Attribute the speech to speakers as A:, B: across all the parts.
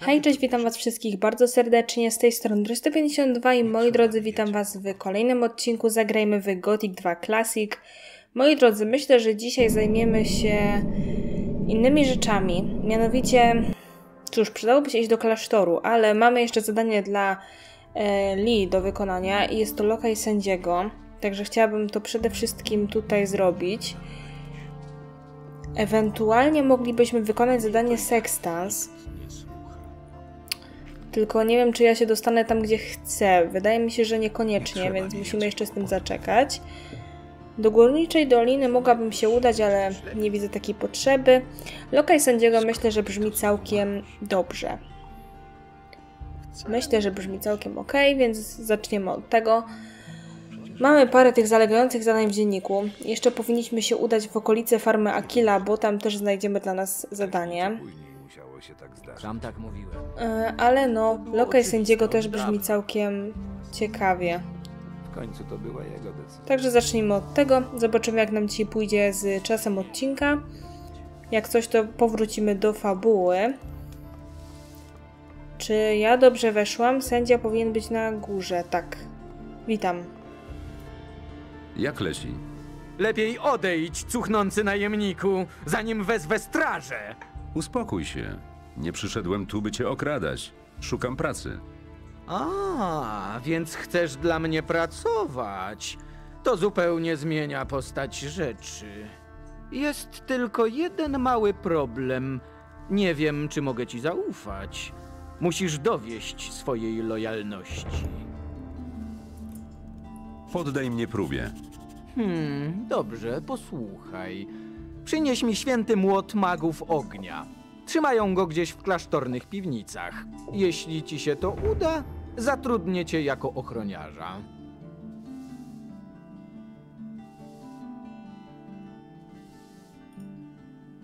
A: Hej, cześć, witam was wszystkich bardzo serdecznie, z tej strony 152 i moi drodzy, witam was w kolejnym odcinku Zagrajmy w Gothic 2 Classic. Moi drodzy, myślę, że dzisiaj zajmiemy się innymi rzeczami, mianowicie, cóż, przydałoby się iść do klasztoru, ale mamy jeszcze zadanie dla e, Lee do wykonania i jest to lokaj sędziego, także chciałabym to przede wszystkim tutaj zrobić. Ewentualnie moglibyśmy wykonać zadanie Sextans. Tylko nie wiem, czy ja się dostanę tam, gdzie chcę. Wydaje mi się, że niekoniecznie, więc musimy jeszcze z tym zaczekać. Do Górniczej Doliny mogłabym się udać, ale nie widzę takiej potrzeby. Lokaj sędziego myślę, że brzmi całkiem dobrze. Myślę, że brzmi całkiem ok, więc zaczniemy od tego. Mamy parę tych zalegających zadań w dzienniku. Jeszcze powinniśmy się udać w okolice farmy Akila, bo tam też znajdziemy dla nas zadanie.
B: Sam tak mówiłem.
A: E, Ale no, lokaj sędziego też brzmi całkiem ciekawie.
B: W końcu to była jego decyzja.
A: Także zacznijmy od tego. Zobaczymy, jak nam dzisiaj pójdzie z czasem odcinka. Jak coś, to powrócimy do fabuły. Czy ja dobrze weszłam? Sędzia powinien być na górze. Tak. Witam.
C: Jak leci?
B: Lepiej odejdź, cuchnący najemniku, zanim wezwę strażę.
C: Uspokój się. Nie przyszedłem tu, by cię okradać. Szukam pracy.
B: A, więc chcesz dla mnie pracować. To zupełnie zmienia postać rzeczy. Jest tylko jeden mały problem. Nie wiem, czy mogę ci zaufać. Musisz dowieść swojej lojalności.
C: Poddaj mnie próbie.
B: Hmm, dobrze, posłuchaj. Przynieś mi święty młot magów ognia. Trzymają go gdzieś w klasztornych piwnicach. Jeśli ci się to uda, zatrudnię cię jako ochroniarza.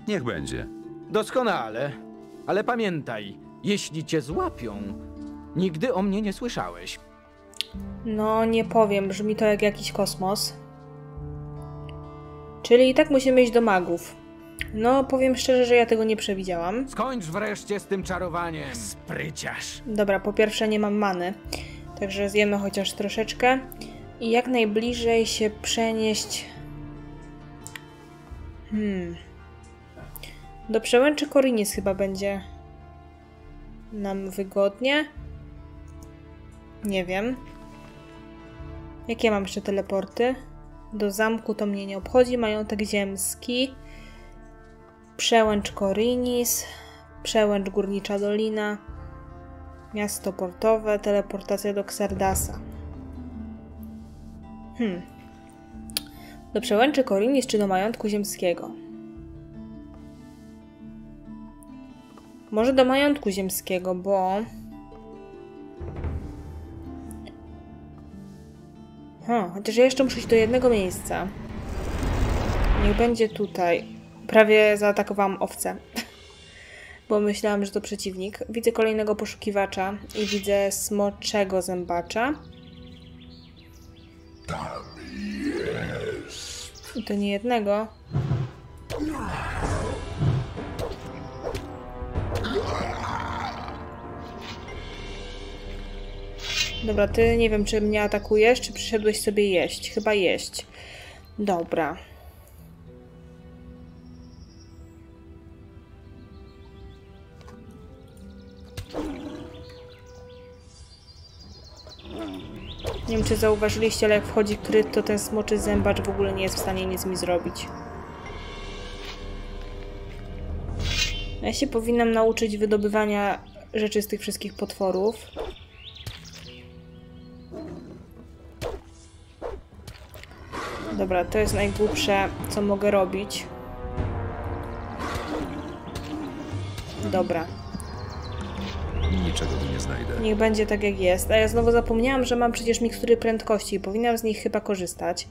C: Niech będzie.
B: Doskonale. Ale pamiętaj, jeśli cię złapią, nigdy o mnie nie słyszałeś.
A: No, nie powiem, brzmi to jak jakiś kosmos. Czyli i tak musimy iść do magów. No, powiem szczerze, że ja tego nie przewidziałam.
B: Skończ wreszcie z tym czarowaniem, spryciarz.
A: Dobra, po pierwsze nie mam many, także zjemy chociaż troszeczkę. I jak najbliżej się przenieść... Hmm... Do przełęczy Korinis chyba będzie nam wygodnie. Nie wiem. Jakie mam jeszcze teleporty? Do zamku to mnie nie obchodzi. Majątek ziemski. Przełęcz Korinis. Przełęcz Górnicza Dolina. Miasto portowe. Teleportacja do Xardasa. Hmm. Do przełęczy Korinis czy do majątku ziemskiego? Może do majątku ziemskiego, bo... Ha, chociaż ja jeszcze muszę iść do jednego miejsca. Niech będzie tutaj. Prawie zaatakowałam owcę. Bo myślałam, że to przeciwnik. Widzę kolejnego poszukiwacza i widzę smoczego zębacza. I to nie jednego. Dobra, ty nie wiem, czy mnie atakujesz, czy przyszedłeś sobie jeść. Chyba jeść. Dobra. Nie wiem, czy zauważyliście, ale jak wchodzi kryt, to ten smoczy zębacz w ogóle nie jest w stanie nic mi zrobić. Ja się powinnam nauczyć wydobywania rzeczy z tych wszystkich potworów. Dobra, to jest najgłupsze, co mogę robić. Dobra,
C: Niczego tu nie znajdę.
A: niech będzie tak jak jest. A ja znowu zapomniałam, że mam przecież mikstury prędkości i powinnam z nich chyba korzystać.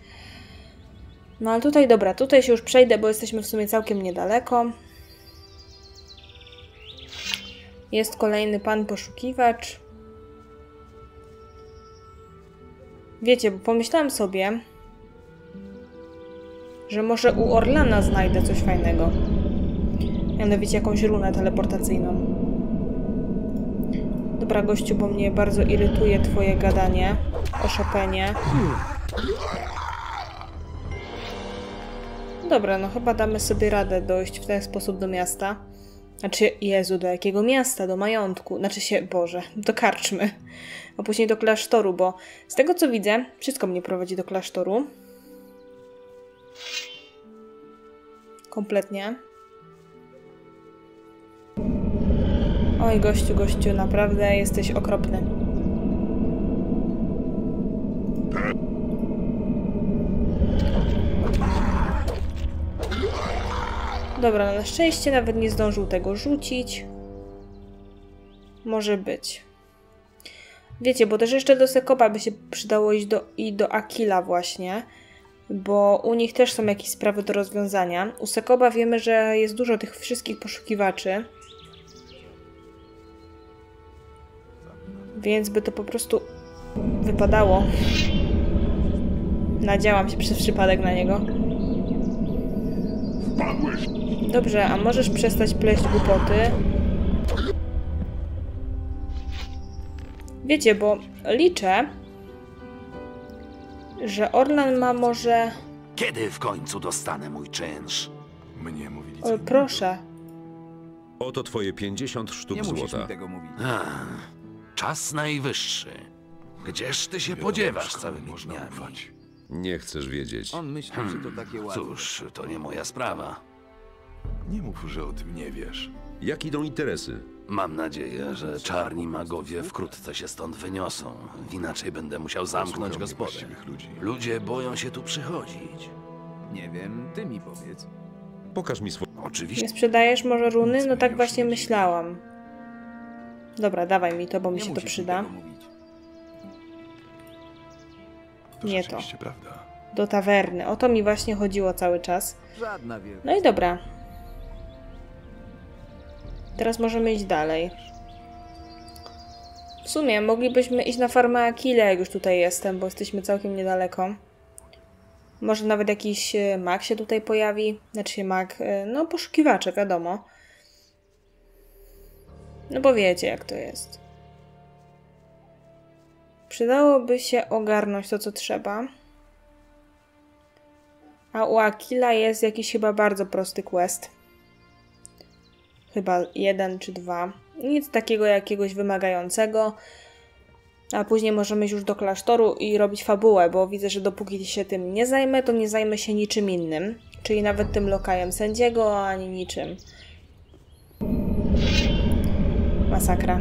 A: No ale tutaj, dobra, tutaj się już przejdę, bo jesteśmy w sumie całkiem niedaleko. Jest kolejny pan poszukiwacz. Wiecie, bo pomyślałam sobie, że może u Orlana znajdę coś fajnego. Mianowicie jakąś runę teleportacyjną. Dobra, gościu, bo mnie bardzo irytuje twoje gadanie o Chopinie. Dobra, no chyba damy sobie radę dojść w ten sposób do miasta. Znaczy, Jezu, do jakiego miasta? Do majątku. Znaczy się, Boże, do karczmy. A później do klasztoru, bo z tego co widzę, wszystko mnie prowadzi do klasztoru. Kompletnie. Oj, gościu, gościu, naprawdę jesteś okropny. Dobra, no na szczęście nawet nie zdążył tego rzucić. Może być. Wiecie, bo też jeszcze do Sekopa by się przydało iść do, i do Akila właśnie, bo u nich też są jakieś sprawy do rozwiązania. U Sekoba wiemy, że jest dużo tych wszystkich poszukiwaczy. Więc by to po prostu wypadało. Nadziałam się przez przypadek na niego. Dobrze, a możesz przestać pleść głupoty? Wiecie, bo liczę, że Orlan ma może...
D: Kiedy w końcu dostanę mój czynsz?
E: Mnie mówili
A: O, proszę.
C: Oto twoje 50 sztuk
E: Nie musisz
C: złota.
E: mi tego mówić.
D: Ach, czas najwyższy. Gdzież ty się podziewasz całymi
E: można
D: dniami?
E: ufać.
C: Nie chcesz wiedzieć.
E: On myśli, że to takie łatwe.
D: Cóż, to nie moja sprawa.
E: Nie mów, że o tym nie wiesz.
C: Jak idą interesy?
D: Mam nadzieję, że czarni magowie wkrótce się stąd wyniosą. Inaczej będę musiał zamknąć gospodę. Ludzie boją się tu przychodzić.
E: Nie wiem, ty mi powiedz.
C: Pokaż mi swój...
D: Oczywiście
A: Nie sprzedajesz może runy? No tak właśnie myślałam. Dobra, dawaj mi to, bo mi się to przyda. Nie to. Do tawerny. O to mi właśnie chodziło cały czas. No i dobra. Teraz możemy iść dalej. W sumie moglibyśmy iść na farmę Akile, jak już tutaj jestem, bo jesteśmy całkiem niedaleko. Może nawet jakiś e, mag się tutaj pojawi. Znaczy mag, e, no poszukiwacze, wiadomo. No bo wiecie, jak to jest. Przydałoby się ogarnąć to, co trzeba. A u Akila jest jakiś chyba bardzo prosty quest. Chyba jeden czy dwa. Nic takiego jakiegoś wymagającego. A później możemy już do klasztoru i robić fabułę, bo widzę, że dopóki się tym nie zajmę, to nie zajmę się niczym innym. Czyli nawet tym lokajem sędziego, ani niczym. Masakra.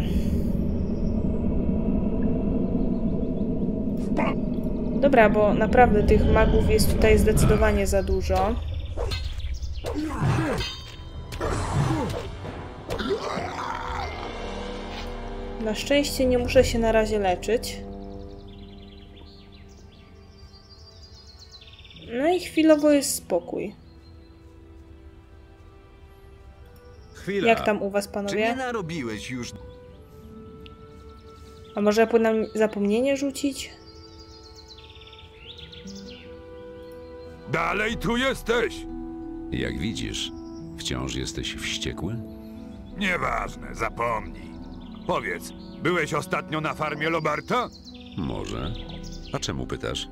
A: Dobra, bo naprawdę tych magów jest tutaj zdecydowanie za dużo. Na szczęście nie muszę się na razie leczyć. No i chwilowo jest spokój.
C: Chwila.
A: Jak tam u was,
D: Czy nie
A: panowie?
D: narobiłeś już
A: A może powinnam zapomnienie rzucić?
F: Dalej tu jesteś!
C: Jak widzisz, wciąż jesteś wściekły?
F: Nieważne, zapomnij. Powiedz, byłeś ostatnio na farmie Lobarta?
C: Może. A czemu pytasz?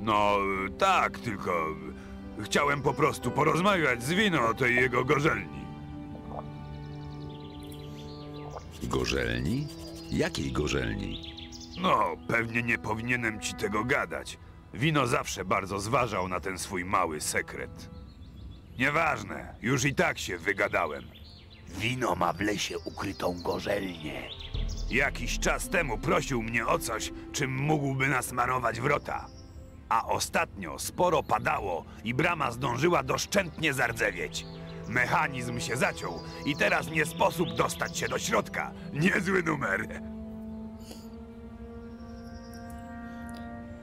F: No, tak, tylko chciałem po prostu porozmawiać z Wino o tej jego gorzelni.
C: Gorzelni? Jakiej gorzelni?
F: No, pewnie nie powinienem ci tego gadać. Wino zawsze bardzo zważał na ten swój mały sekret. Nieważne, już i tak się wygadałem.
D: Wino ma w lesie ukrytą gorzelnię.
F: Jakiś czas temu prosił mnie o coś, czym mógłby nasmarować wrota. A ostatnio sporo padało i brama zdążyła doszczętnie zardzewieć. Mechanizm się zaciął i teraz nie sposób dostać się do środka. Niezły numer.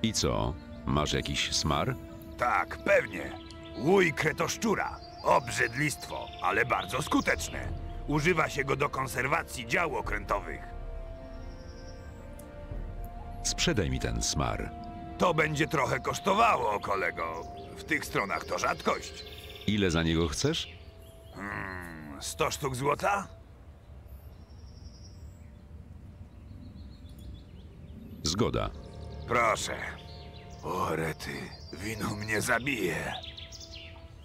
C: I co? Masz jakiś smar?
F: Tak, pewnie. Łój kretoszczura. Obrzydlistwo, ale bardzo skuteczne. Używa się go do konserwacji dział okrętowych.
C: Sprzedaj mi ten smar.
F: To będzie trochę kosztowało, kolego. W tych stronach to rzadkość.
C: Ile za niego chcesz?
F: 100 sztuk złota?
C: Zgoda.
F: Proszę. O, rety, wino mnie zabije.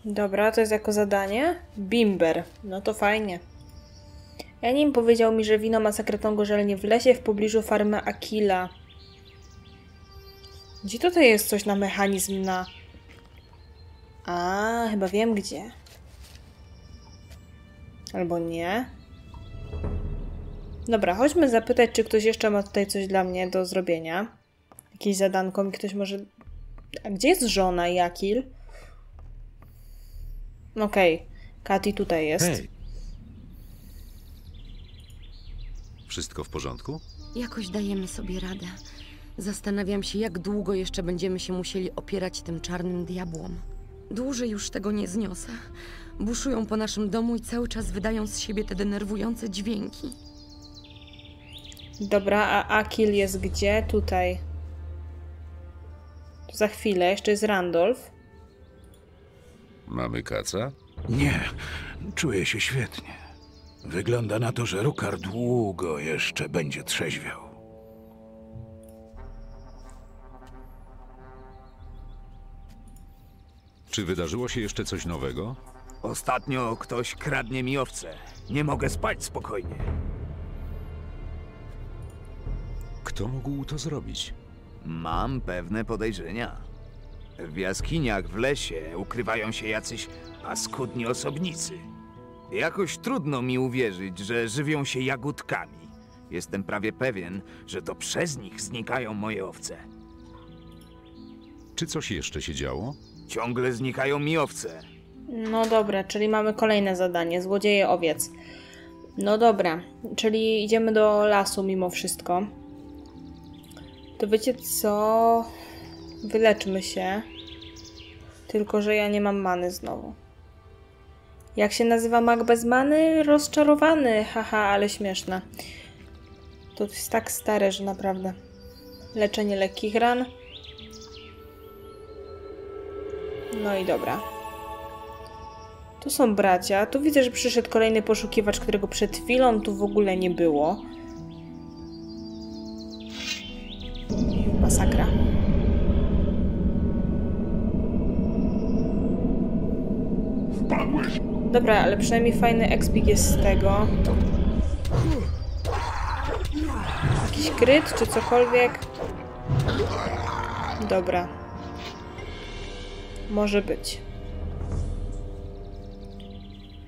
A: Dobra, to jest jako zadanie. Bimber. No to fajnie. Janim powiedział mi, że wino ma sekretną gorzelnię w lesie w pobliżu farmy Akila. Gdzie tutaj jest coś na mechanizm na... A, chyba wiem gdzie. Albo nie. Dobra, chodźmy zapytać, czy ktoś jeszcze ma tutaj coś dla mnie do zrobienia. Jakieś zadanko mi ktoś może... A gdzie jest żona Jakil? Okej, Kati tutaj jest.
C: Hej. Wszystko w porządku?
G: Jakoś dajemy sobie radę. Zastanawiam się, jak długo jeszcze będziemy się musieli opierać tym czarnym diabłom. Dłużej już tego nie zniosę. Buszują po naszym domu i cały czas wydają z siebie te denerwujące dźwięki.
A: Dobra, a Akil jest gdzie? Tutaj. Za chwilę, jeszcze jest Randolph.
C: Mamy kaca?
H: Nie, czuję się świetnie. Wygląda na to, że Rukar długo jeszcze będzie trzeźwiał.
C: Czy wydarzyło się jeszcze coś nowego?
E: Ostatnio ktoś kradnie mi owce. Nie mogę spać spokojnie.
C: Kto mógł to zrobić?
E: Mam pewne podejrzenia. W jaskiniach w lesie ukrywają się jacyś paskudni osobnicy. Jakoś trudno mi uwierzyć, że żywią się jagódkami. Jestem prawie pewien, że to przez nich znikają moje owce.
C: Czy coś jeszcze się działo?
E: Ciągle znikają mi owce.
A: No dobra, czyli mamy kolejne zadanie. Złodzieje owiec. No dobra, czyli idziemy do lasu mimo wszystko. To wiecie co? Wyleczmy się. Tylko, że ja nie mam many znowu. Jak się nazywa mag bez many? Rozczarowany. Haha, ale śmieszne. To jest tak stare, że naprawdę. Leczenie lekkich ran. No i dobra. Tu są bracia. Tu widzę, że przyszedł kolejny poszukiwacz, którego przed chwilą tu w ogóle nie było. Dobra, ale przynajmniej fajny expik jest z tego. Jakiś kryt czy cokolwiek? Dobra. Może być.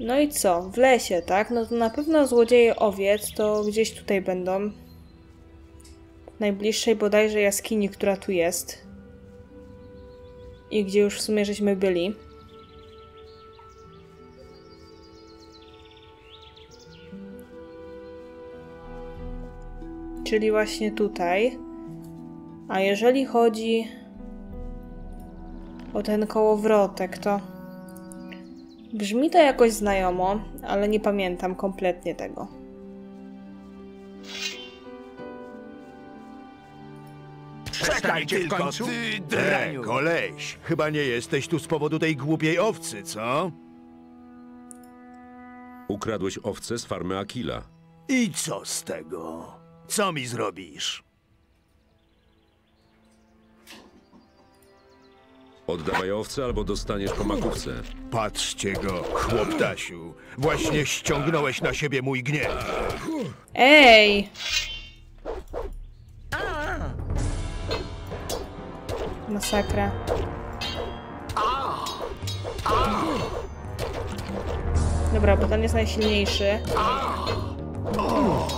A: No i co? W lesie, tak? No to na pewno złodzieje owiec to gdzieś tutaj będą. W najbliższej bodajże jaskini, która tu jest. I gdzie już w sumie żeśmy byli. Czyli właśnie tutaj. A jeżeli chodzi o ten kołowrotek, to brzmi to jakoś znajomo, ale nie pamiętam kompletnie tego.
F: Czekaj tylko, ty draniu.
I: koleś, chyba nie jesteś tu z powodu tej głupiej owcy, co?
C: Ukradłeś owce z farmy Akila.
I: I co z tego? Co mi zrobisz?
C: Oddawaj owce albo dostaniesz po makówce.
I: Patrzcie go, chłoptasiu. Właśnie ściągnąłeś na siebie mój gniew.
A: Ej! Masakra. Dobra, bo ten jest najsilniejszy. Masakra.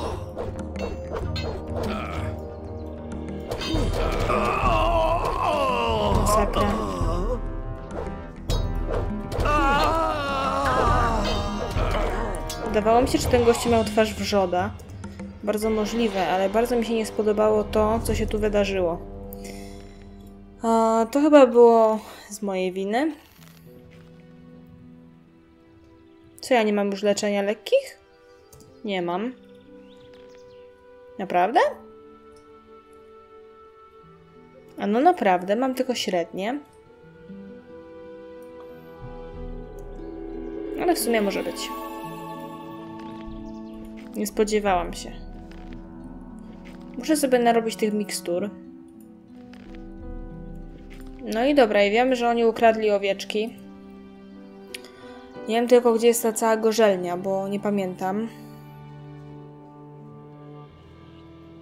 A: Wydawało mi się, że ten gościu miał twarz wrzoda. Bardzo możliwe, ale bardzo mi się nie spodobało to, co się tu wydarzyło. A, to chyba było z mojej winy. Co ja nie mam już leczenia lekkich? Nie mam. Naprawdę? A no naprawdę, mam tylko średnie. Ale w sumie może być. Nie spodziewałam się. Muszę sobie narobić tych mikstur. No i dobra, i wiemy, że oni ukradli owieczki. Nie wiem tylko, gdzie jest ta cała gorzelnia, bo nie pamiętam.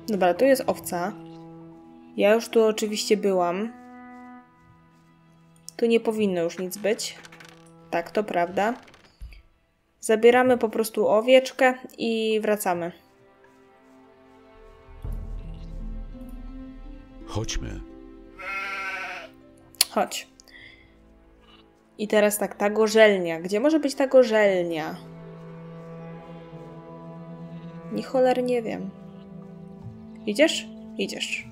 A: Dobra, tu jest owca. Ja już tu oczywiście byłam. Tu nie powinno już nic być. Tak, to prawda. Zabieramy po prostu owieczkę i wracamy.
C: Chodźmy.
A: Chodź. I teraz tak, ta gorzelnia. Gdzie może być ta gorzelnia? Ni choler nie wiem. Idziesz? Idziesz.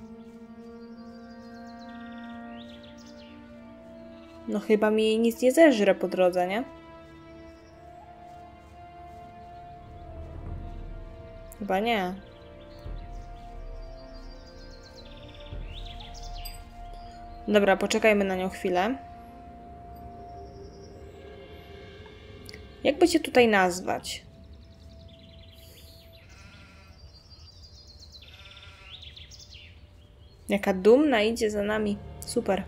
A: No chyba mi nic nie zeżre po drodze, nie? Chyba nie. Dobra, poczekajmy na nią chwilę. Jakby cię tutaj nazwać? Jaka dumna idzie za nami. Super.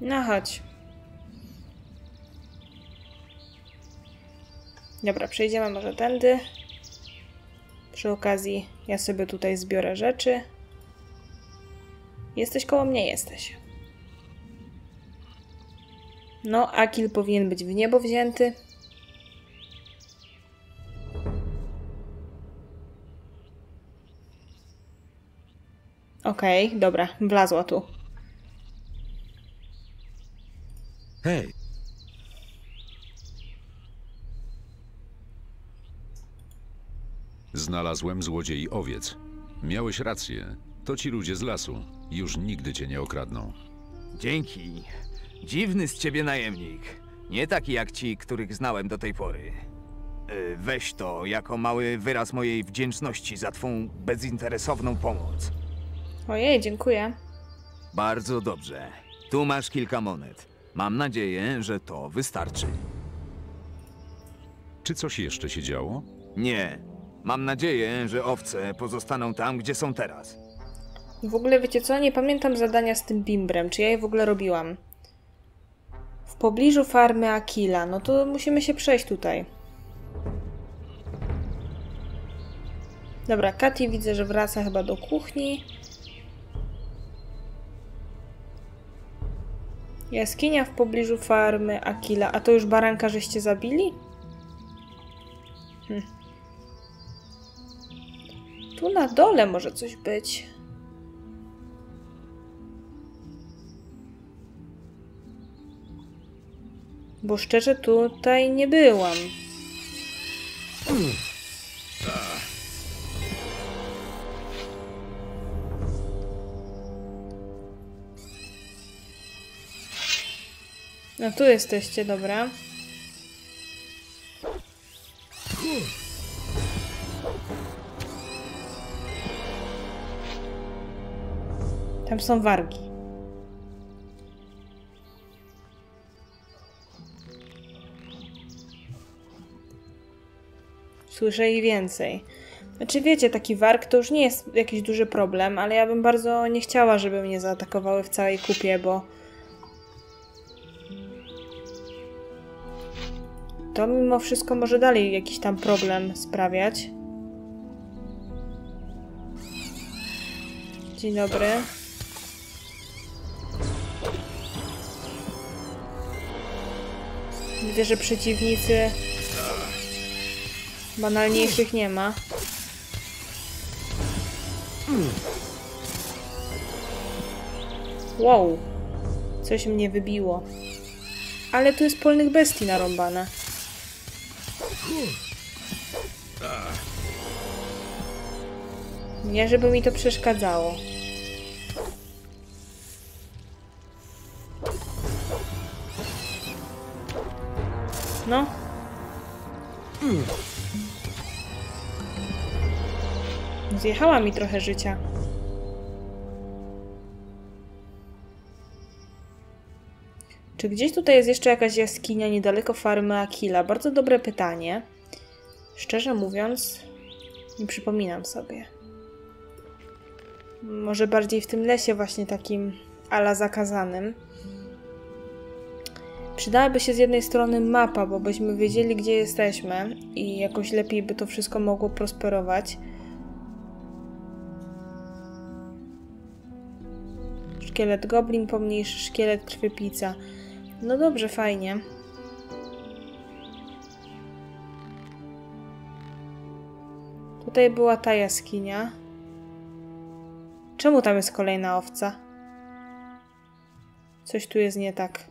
A: No chodź. Dobra, przejdziemy może tędy. Przy okazji ja sobie tutaj zbiorę rzeczy. Jesteś koło mnie? Jesteś. No, Akil powinien być w niebo wzięty. Okej, okay, dobra, wlazła tu.
C: Hej! Znalazłem złodziei owiec. Miałeś rację. To ci ludzie z lasu. Już nigdy cię nie okradną.
E: Dzięki. Dziwny z ciebie najemnik. Nie taki jak ci, których znałem do tej pory. E, Weź to jako mały wyraz mojej wdzięczności za twą bezinteresowną pomoc.
A: Ojej, dziękuję.
E: Bardzo dobrze. Tu masz kilka monet. Mam nadzieję, że to wystarczy.
C: Czy coś jeszcze się działo?
E: Nie. Mam nadzieję, że owce pozostaną tam, gdzie są teraz.
A: W ogóle wiecie co? Nie pamiętam zadania z tym bimbrem. Czy ja je w ogóle robiłam? W pobliżu farmy Akila. No to musimy się przejść tutaj. Dobra, Katy widzę, że wraca chyba do kuchni. Jaskinia w pobliżu farmy Akila. A to już baranka żeście zabili? Hm. Tu na dole może coś być. Bo szczerze tutaj nie byłam. No tu jesteście, dobra. Tam są wargi. Słyszę ich więcej. Znaczy wiecie, taki warg to już nie jest jakiś duży problem, ale ja bym bardzo nie chciała, żeby mnie zaatakowały w całej kupie, bo to mimo wszystko może dalej jakiś tam problem sprawiać. Dzień dobry. Widzę, że przeciwnicy banalniejszych nie ma. Wow. Coś mnie wybiło. Ale tu jest polnych bestii narąbane. Nie, żeby mi to przeszkadzało. Zjechała mi trochę życia. Czy gdzieś tutaj jest jeszcze jakaś jaskinia niedaleko farmy Akila? Bardzo dobre pytanie. Szczerze mówiąc, Nie przypominam sobie. Może bardziej w tym lesie właśnie takim ala zakazanym. Przydałaby się z jednej strony mapa, bo byśmy wiedzieli, gdzie jesteśmy i jakoś lepiej by to wszystko mogło prosperować. Szkielet goblin, pomniejszy szkielet krwiopica. No dobrze, fajnie. Tutaj była ta jaskinia. Czemu tam jest kolejna owca? Coś tu jest nie tak.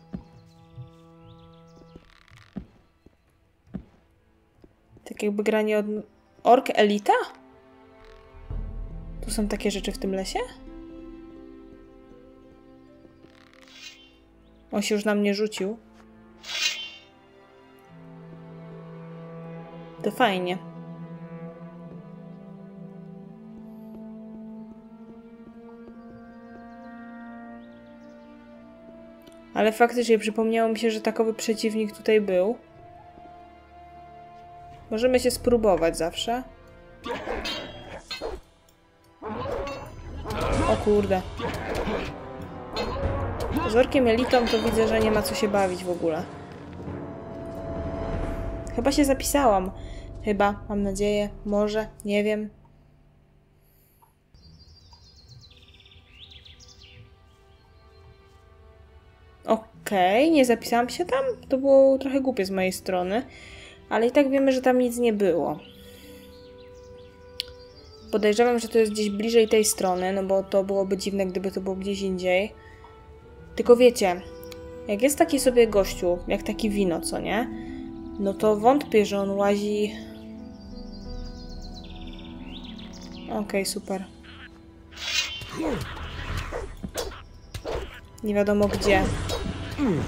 A: Tak jakby granie od... Ork Elita? Tu są takie rzeczy w tym lesie? On się już na mnie rzucił. To fajnie. Ale faktycznie przypomniało mi się, że takowy przeciwnik tutaj był. Możemy się spróbować zawsze. O kurde. Z orkiem elitą to widzę, że nie ma co się bawić w ogóle. Chyba się zapisałam. Chyba, mam nadzieję. Może, nie wiem. Okej, okay, nie zapisałam się tam. To było trochę głupie z mojej strony. Ale i tak wiemy, że tam nic nie było. Podejrzewam, że to jest gdzieś bliżej tej strony, no bo to byłoby dziwne, gdyby to było gdzieś indziej. Tylko wiecie, jak jest taki sobie gościu, jak taki wino, co nie? No to wątpię, że on łazi... Okej, okay, super. Nie wiadomo gdzie. Hmm.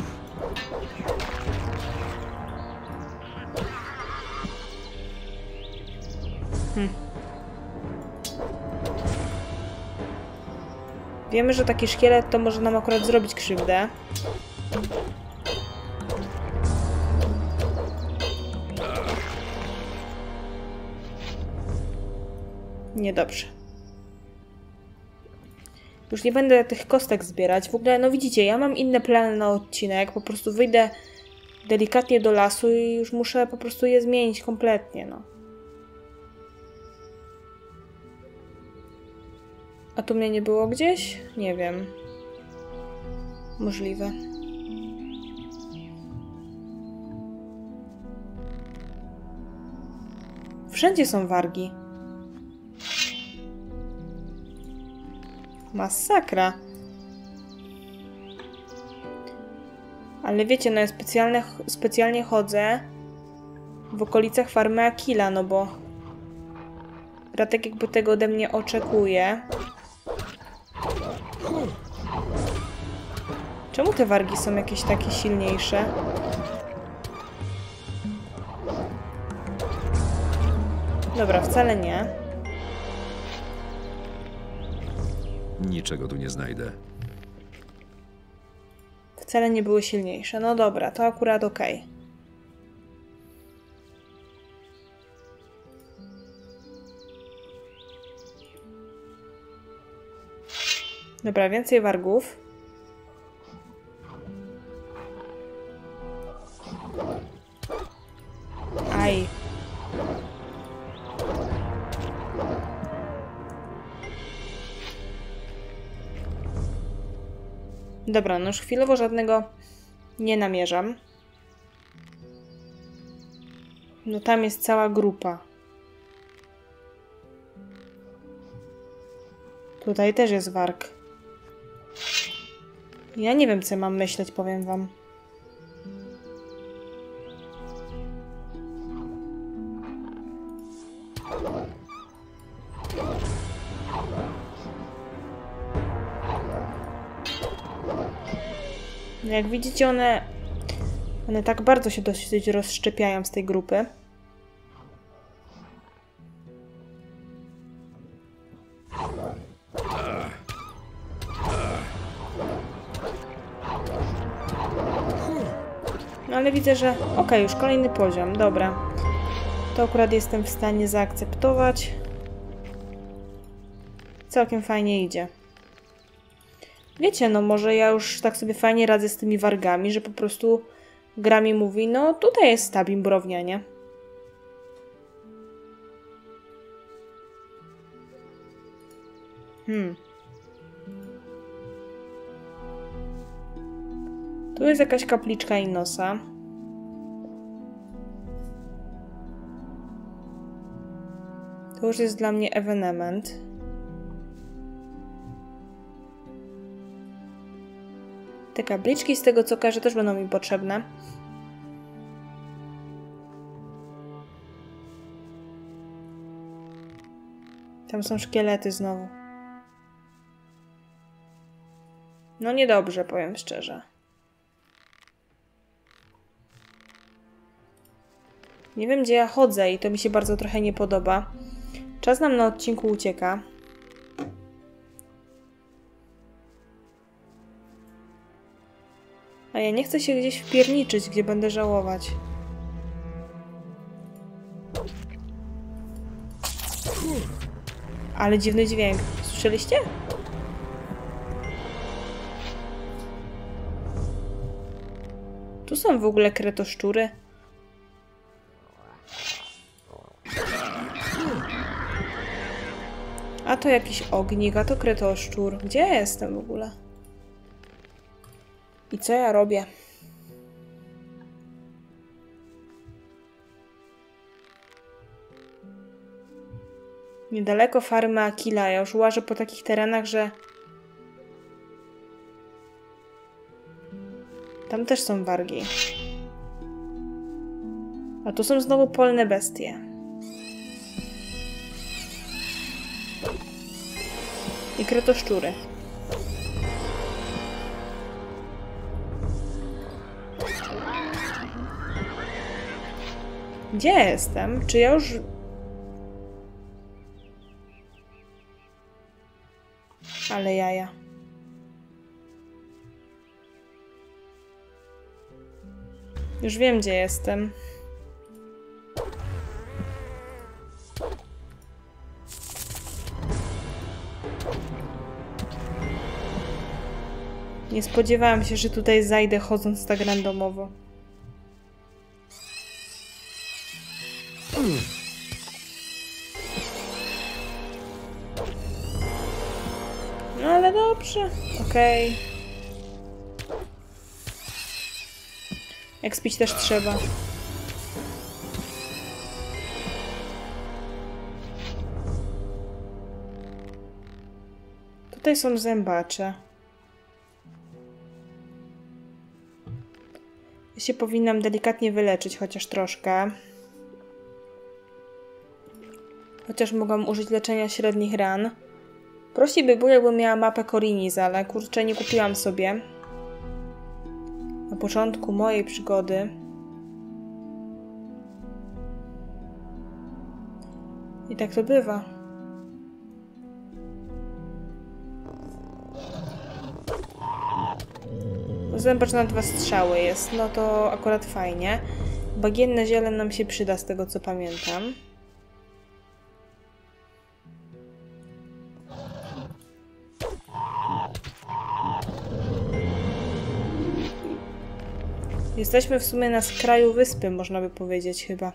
A: Wiemy, że taki szkielet to może nam akurat zrobić krzywdę. Niedobrze. Już nie będę tych kostek zbierać. W ogóle, no widzicie, ja mam inne plany na odcinek. Po prostu wyjdę delikatnie do lasu i już muszę po prostu je zmienić kompletnie, no. A tu mnie nie było gdzieś? Nie wiem. Możliwe. Wszędzie są wargi. Masakra. Ale wiecie, no ja specjalnie, specjalnie chodzę w okolicach farmy Akila, no bo Ratek jakby tego ode mnie oczekuje. Czemu te wargi są jakieś takie silniejsze? Dobra, wcale nie.
C: Niczego tu nie znajdę.
A: Wcale nie były silniejsze. No dobra, to akurat. Okay. Dobra, więcej wargów. Dobra, no już chwilowo żadnego nie namierzam. No tam jest cała grupa. Tutaj też jest warg. Ja nie wiem, co mam myśleć, powiem wam. Jak widzicie, one, one tak bardzo się dosyć rozszczepiają z tej grupy. No ale widzę, że ok, już kolejny poziom, dobra. To akurat jestem w stanie zaakceptować. całkiem fajnie idzie. Wiecie, no może ja już tak sobie fajnie radzę z tymi wargami, że po prostu gra mi mówi, no tutaj jest ta bimbrownia, nie? Hmm. Tu jest jakaś kapliczka Inosa. To już jest dla mnie ewenement. Te kapliczki, z tego co każę, też będą mi potrzebne. Tam są szkielety znowu. No niedobrze, powiem szczerze. Nie wiem, gdzie ja chodzę i to mi się bardzo trochę nie podoba. Czas nam na odcinku ucieka. Ja nie chcę się gdzieś wpierniczyć, gdzie będę żałować. Ale dziwny dźwięk. Słyszeliście? Tu są w ogóle kretoszczury. A to jakiś ognik, a to kretoszczur. Gdzie ja jestem w ogóle? I co ja robię? Niedaleko farmy Akila. Ja już łażę po takich terenach, że... Tam też są wargi. A tu są znowu polne bestie. I kretoszczury. Gdzie jestem? Czy ja już... Ale jaja. Już wiem, gdzie jestem. Nie spodziewałam się, że tutaj zajdę chodząc tak randomowo. Dobrze, okej. Okay. Ekspić też trzeba. Tutaj są zębacze. Ja się powinnam delikatnie wyleczyć, chociaż troszkę. Chociaż mogłam użyć leczenia średnich ran. Prościej by było, jakbym miała mapę Korinis, ale kurczę, nie kupiłam sobie. Na początku mojej przygody. I tak to bywa. Zębacz na dwa strzały jest, no to akurat fajnie. Bagienne ziele nam się przyda, z tego co pamiętam. Jesteśmy w sumie na skraju wyspy, można by powiedzieć chyba.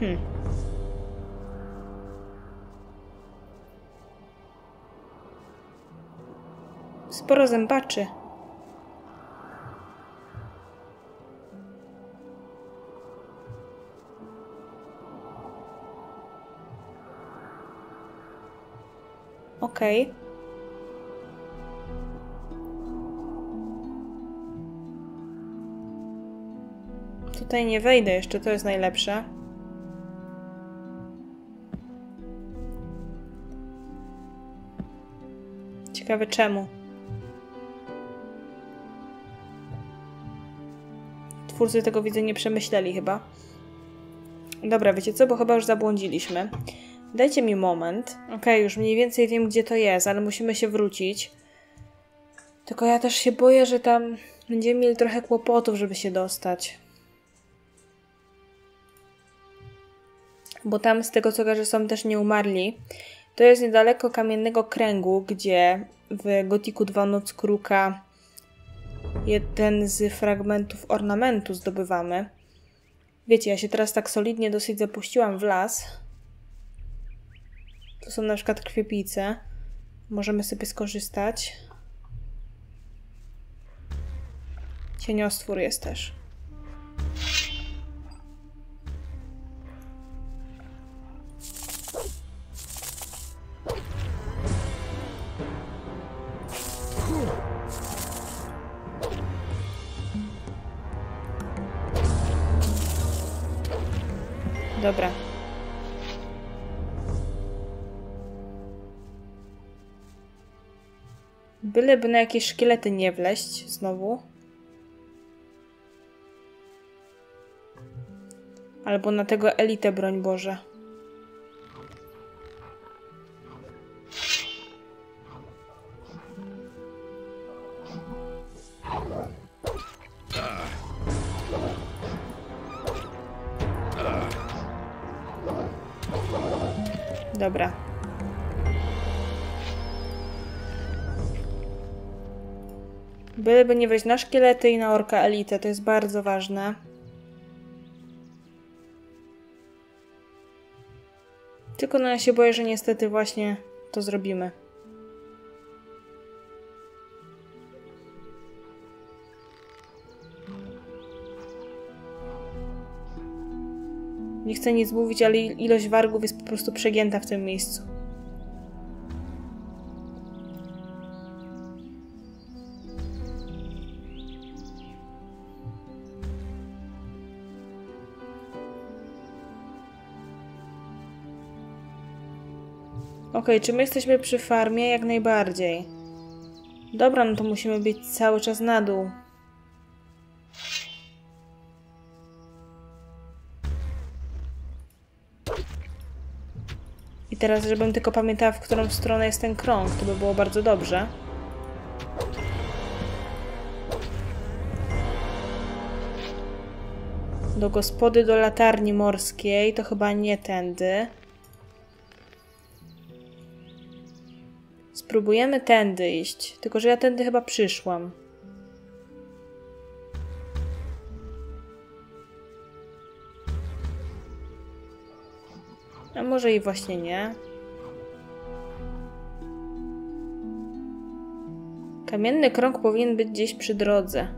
A: Hmm. Sporo zębaczy. Okej. Okay. Tutaj nie wejdę jeszcze, to jest najlepsze. Ciekawe czemu. Twórcy tego widzę nie przemyśleli chyba. Dobra, wiecie co, bo chyba już zabłądziliśmy. Dajcie mi moment. Ok, już mniej więcej wiem, gdzie to jest, ale musimy się wrócić. Tylko ja też się boję, że tam będziemy mieli trochę kłopotów, żeby się dostać. Bo tam z tego co że są też nieumarli. To jest niedaleko Kamiennego Kręgu, gdzie w Gotiku 2 Noc Kruka jeden z fragmentów ornamentu zdobywamy. Wiecie, ja się teraz tak solidnie dosyć zapuściłam w las. Tu są na przykład krwiepice. Możemy sobie skorzystać. Cieniostwór jest też. Byleby na jakieś szkielety nie wleść znowu. Albo na tego elitę, broń Boże. Byleby nie wejść na szkielety i na orka elitę, to jest bardzo ważne. Tylko no ja się boję, że niestety właśnie to zrobimy. Nie chcę nic mówić, ale ilość wargów jest po prostu przegięta w tym miejscu. Ok, czy my jesteśmy przy farmie? Jak najbardziej. Dobra, no to musimy być cały czas na dół. I teraz, żebym tylko pamiętała, w którą stronę jest ten krąg, to by było bardzo dobrze. Do gospody, do latarni morskiej, to chyba nie tędy. Spróbujemy tędy iść, tylko że ja tędy chyba przyszłam. A może i właśnie nie. Kamienny krąg powinien być gdzieś przy drodze.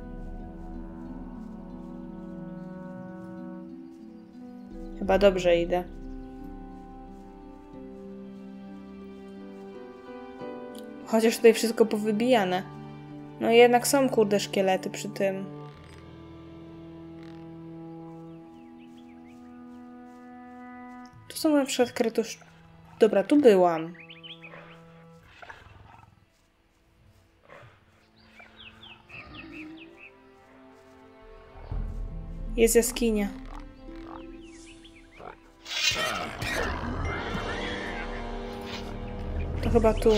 A: Chyba dobrze idę. Chociaż tutaj wszystko powybijane. No jednak są kurde szkielety przy tym. Tu są na przykład kretusz... Dobra, tu byłam. Jest jaskinia. To chyba tu.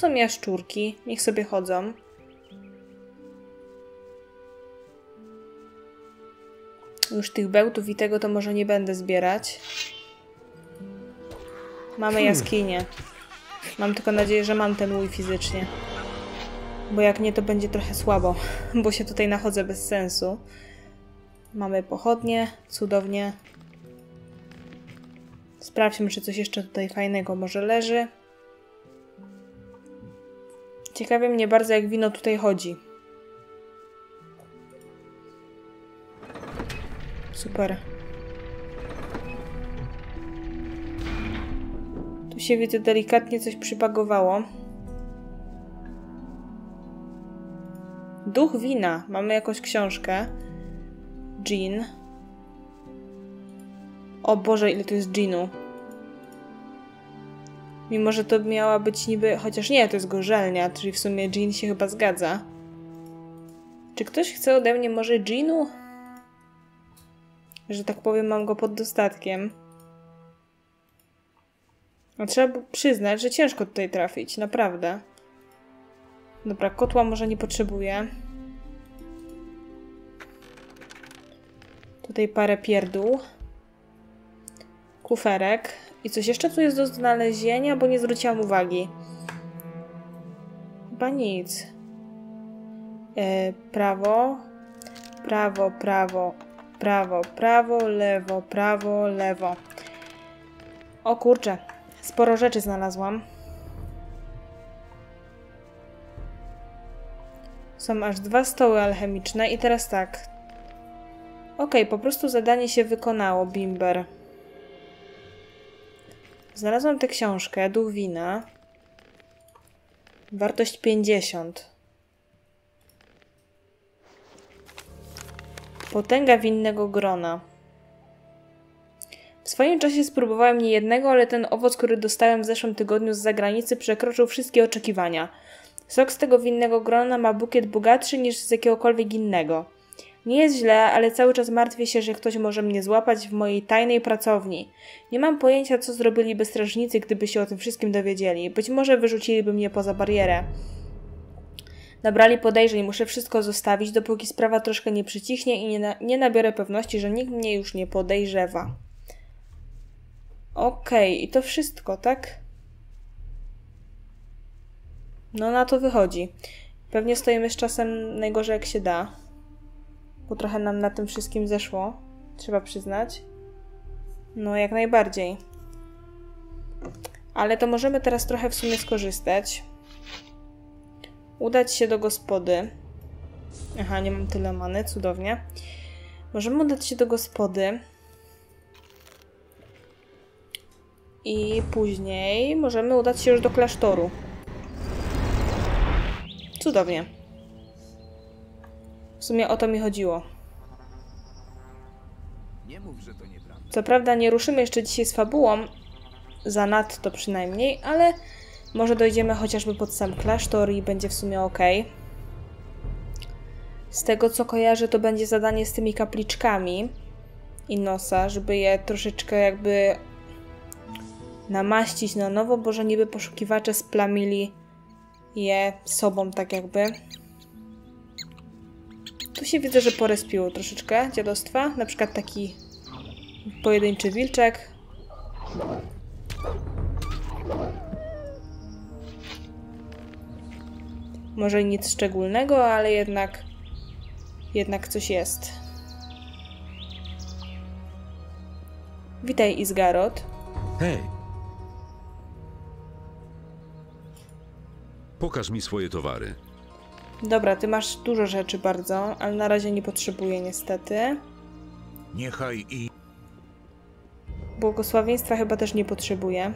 A: Są jaszczurki, niech sobie chodzą. Już tych bełtów i tego to może nie będę zbierać. Mamy jaskinię. Mam tylko nadzieję, że mam ten łój fizycznie. Bo jak nie, to będzie trochę słabo, bo się tutaj nachodzę bez sensu. Mamy pochodnie, cudownie. Sprawdźmy, czy coś jeszcze tutaj fajnego może leży. Ciekawie mnie bardzo, jak wino tutaj chodzi. Super. Tu się widzę delikatnie coś przypagowało. Duch wina. Mamy jakąś książkę. Jean. O Boże, ile tu jest ginu. Mimo, że to miała być niby... Chociaż nie, to jest gorzelnia, czyli w sumie Jean się chyba zgadza. Czy ktoś chce ode mnie może Ginu? Że tak powiem, mam go pod dostatkiem. No, trzeba przyznać, że ciężko tutaj trafić, naprawdę. Dobra, kotła może nie potrzebuję. Tutaj parę pierdół. Kuferek. I coś jeszcze tu jest do znalezienia, bo nie zwróciłam uwagi. Chyba nic. E, prawo, prawo, prawo, prawo, prawo, lewo, prawo, lewo. O kurczę, sporo rzeczy znalazłam. Są aż dwa stoły alchemiczne i teraz tak. Ok, po prostu zadanie się wykonało, Bimber. Znalazłam tę książkę, Wina. Wartość 50. Potęga winnego grona. W swoim czasie spróbowałem nie jednego, ale ten owoc, który dostałem w zeszłym tygodniu z zagranicy, przekroczył wszystkie oczekiwania. Sok z tego winnego grona ma bukiet bogatszy niż z jakiegokolwiek innego. Nie jest źle, ale cały czas martwię się, że ktoś może mnie złapać w mojej tajnej pracowni. Nie mam pojęcia, co zrobiliby strażnicy, gdyby się o tym wszystkim dowiedzieli. Być może wyrzuciliby mnie poza barierę. Nabrali podejrzeń, muszę wszystko zostawić, dopóki sprawa troszkę nie przycichnie i nie, na nie nabiorę pewności, że nikt mnie już nie podejrzewa. Okej, okay, i to wszystko, tak? No na to wychodzi. Pewnie stoimy z czasem najgorzej jak się da bo trochę nam na tym wszystkim zeszło, trzeba przyznać. No, jak najbardziej. Ale to możemy teraz trochę w sumie skorzystać. Udać się do gospody. Aha, nie mam tyle many, cudownie. Możemy udać się do gospody. I później możemy udać się już do klasztoru. Cudownie. W sumie o to mi chodziło. Co prawda nie ruszymy jeszcze dzisiaj z fabułą, zanadto przynajmniej, ale może dojdziemy chociażby pod sam klasztor i będzie w sumie ok. Z tego co kojarzę, to będzie zadanie z tymi kapliczkami i nosa, żeby je troszeczkę jakby namaścić na nowo, bo że niby poszukiwacze splamili je sobą tak jakby. Tu się widzę, że porespiło troszeczkę dziadostwa. Na przykład taki pojedynczy wilczek. Może nic szczególnego, ale jednak jednak coś jest. Witaj, Izgarot.
C: Hej. Pokaż mi swoje towary.
A: Dobra, ty masz dużo rzeczy bardzo, ale na razie nie potrzebuję niestety.
H: Niechaj i...
A: Błogosławieństwa chyba też nie potrzebuję.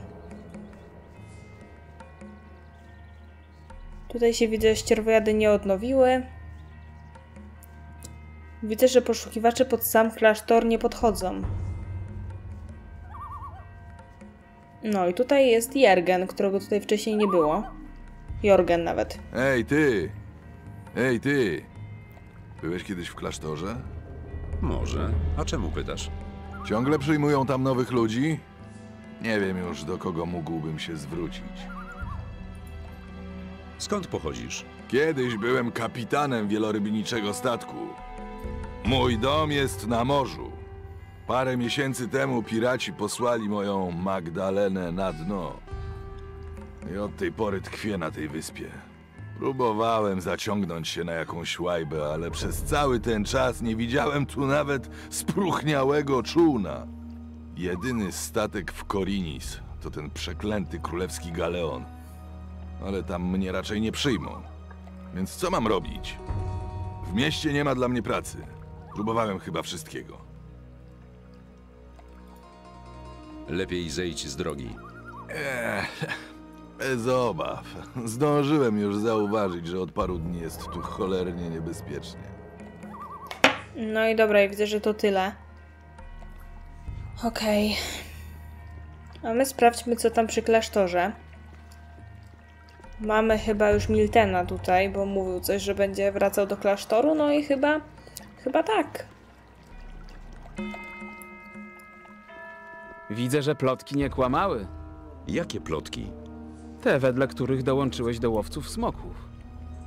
A: Tutaj się widzę, ścierwojady nie odnowiły. Widzę, że poszukiwacze pod sam klasztor nie podchodzą. No i tutaj jest Jergen, którego tutaj wcześniej nie było. Jorgen nawet.
J: Ej, ty! Ej, ty! Byłeś kiedyś w klasztorze?
C: Może. A czemu pytasz?
J: Ciągle przyjmują tam nowych ludzi? Nie wiem już, do kogo mógłbym się zwrócić.
C: Skąd pochodzisz?
J: Kiedyś byłem kapitanem wielorybniczego statku. Mój dom jest na morzu. Parę miesięcy temu piraci posłali moją Magdalenę na dno. I od tej pory tkwię na tej wyspie. Próbowałem zaciągnąć się na jakąś łajbę, ale przez cały ten czas nie widziałem tu nawet spróchniałego czółna. Jedyny statek w Korinis to ten przeklęty królewski galeon. Ale tam mnie raczej nie przyjmą. Więc co mam robić? W mieście nie ma dla mnie pracy. Próbowałem chyba wszystkiego.
C: Lepiej zejdź z drogi.
J: Eee, bez obaw. Zdążyłem już zauważyć, że od paru dni jest tu cholernie niebezpiecznie.
A: No i dobra, i widzę, że to tyle. Okej. Okay. A my sprawdźmy, co tam przy klasztorze. Mamy chyba już Miltena tutaj, bo mówił coś, że będzie wracał do klasztoru, no i chyba, chyba tak.
B: Widzę, że plotki nie kłamały.
C: Jakie plotki?
B: Te, wedle których dołączyłeś do łowców smoków.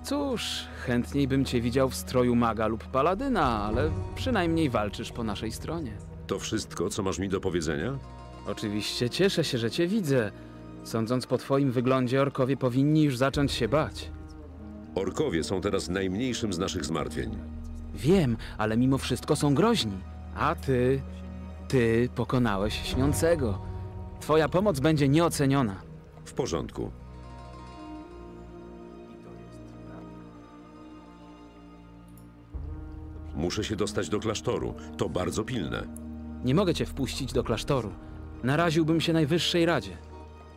B: Cóż, chętniej bym cię widział w stroju maga lub paladyna, ale przynajmniej walczysz po naszej stronie.
C: To wszystko, co masz mi do powiedzenia?
B: Oczywiście cieszę się, że cię widzę. Sądząc po twoim wyglądzie, orkowie powinni już zacząć się bać.
C: Orkowie są teraz najmniejszym z naszych zmartwień.
B: Wiem, ale mimo wszystko są groźni. A ty, ty pokonałeś śniącego. Twoja pomoc będzie nieoceniona.
C: W porządku. Muszę się dostać do klasztoru. To bardzo pilne.
B: Nie mogę cię wpuścić do klasztoru. Naraziłbym się Najwyższej Radzie.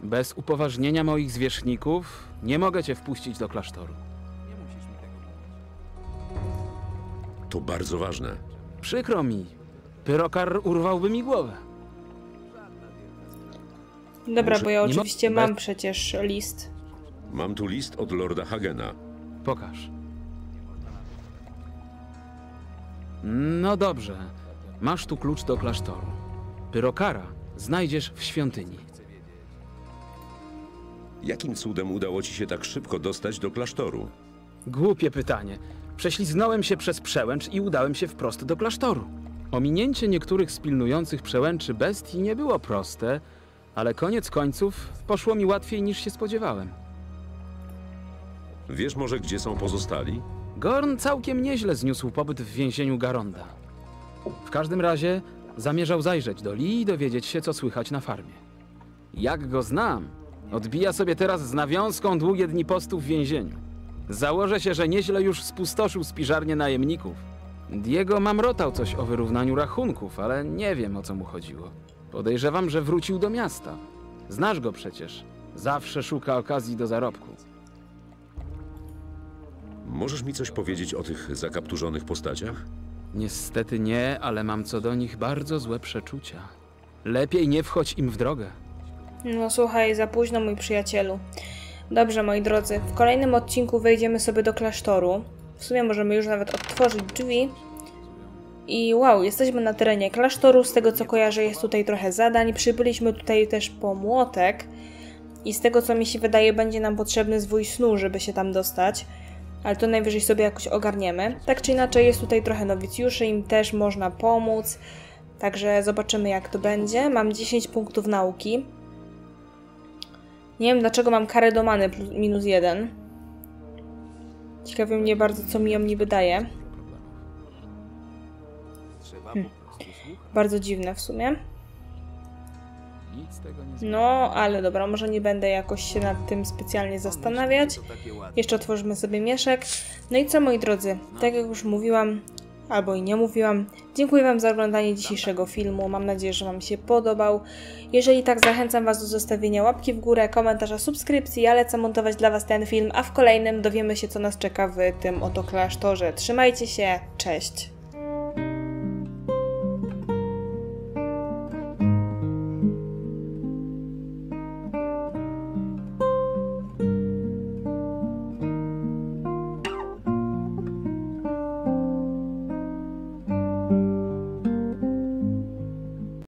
B: Bez upoważnienia moich zwierzchników nie mogę cię wpuścić do klasztoru.
C: To bardzo ważne.
B: Przykro mi. Pyrokar urwałby mi głowę.
A: Dobra,
B: Muszę-
A: bo ja oczywiście
B: bez-
A: mam przecież list.
C: Mam tu list od Lorda Hagena.
B: Pokaż. No dobrze. Masz tu klucz do klasztoru. Pyrokara znajdziesz w świątyni.
C: Jakim cudem udało ci się tak szybko dostać do klasztoru?
B: Głupie pytanie. Prześliznąłem się przez przełęcz i udałem się wprost do klasztoru. Ominięcie niektórych z pilnujących przełęczy bestii nie było proste, ale koniec końców poszło mi łatwiej niż się spodziewałem.
C: Wiesz może, gdzie są pozostali?
B: Gorn całkiem nieźle zniósł pobyt w więzieniu Garonda. W każdym razie zamierzał zajrzeć do Lee i dowiedzieć się, co słychać na farmie. Jak go znam, odbija sobie teraz z nawiązką długie dni postu w więzieniu. Założę się, że nieźle już spustoszył spiżarnię najemników. Diego mamrotał coś o wyrównaniu rachunków, ale nie wiem, o co mu chodziło. Podejrzewam, że wrócił do miasta. Znasz go przecież. Zawsze szuka okazji do zarobku.
C: Możesz mi coś powiedzieć o tych zakapturzonych postaciach?
B: Niestety nie, ale mam co do nich bardzo złe przeczucia. Lepiej nie wchodź im w drogę.
A: No słuchaj, za późno, mój przyjacielu. Dobrze, moi drodzy, w kolejnym odcinku wejdziemy sobie do klasztoru. W sumie możemy już nawet otworzyć drzwi. I wow, jesteśmy na terenie klasztoru. Z tego co kojarzę, jest tutaj trochę zadań. Przybyliśmy tutaj też po młotek. I z tego co mi się wydaje, będzie nam potrzebny zwój snu, żeby się tam dostać. Ale to najwyżej sobie jakoś ogarniemy. Tak czy inaczej, jest tutaj trochę nowicjuszy, im też można pomóc. Także zobaczymy, jak to będzie. Mam 10 punktów nauki. Nie wiem dlaczego mam karę do many plus, minus jeden. Ciekawi mnie bardzo, co mi ją niby daje. Hm. Bardzo dziwne w sumie.
B: Nic z tego nie
A: No, ale dobra, może nie będę jakoś się nad tym specjalnie zastanawiać. Jeszcze otworzymy sobie mieszek. No i co, moi drodzy, tak jak już mówiłam, albo i nie mówiłam, dziękuję Wam za oglądanie dzisiejszego filmu. Mam nadzieję, że Wam się podobał. Jeżeli tak, zachęcam Was do zostawienia łapki w górę, komentarza, subskrypcji. Ja lecę montować dla Was ten film, a w kolejnym dowiemy się, co nas czeka w tym oto klasztorze. Trzymajcie się, cześć!